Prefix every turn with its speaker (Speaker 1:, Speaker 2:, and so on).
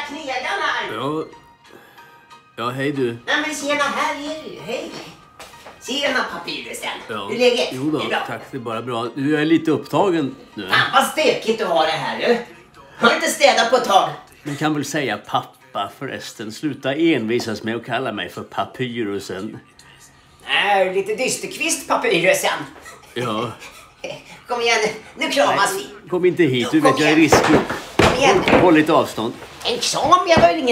Speaker 1: Gunnar!
Speaker 2: Ja. Ja, hej du.
Speaker 1: Nej men tjena, här är du. Hej. Tjena papyrusen.
Speaker 2: Ja.
Speaker 1: Hur är läget?
Speaker 2: Jo då,
Speaker 1: Det
Speaker 2: tack. Det är bara bra. Du, jag är lite upptagen nu.
Speaker 1: Fan vad stökigt du har det här du. Har inte städat på ett tag.
Speaker 2: Men kan väl säga pappa förresten. Sluta envisas med att kalla mig för papyrusen.
Speaker 1: Nej, lite dysterkvist papyrusen.
Speaker 2: Ja.
Speaker 1: Kom igen nu, kramas vi.
Speaker 2: Kom inte hit, du vet jag är riskgrupp.
Speaker 1: Igen.
Speaker 2: Håll lite avstånd.
Speaker 1: En kram gör väl ingen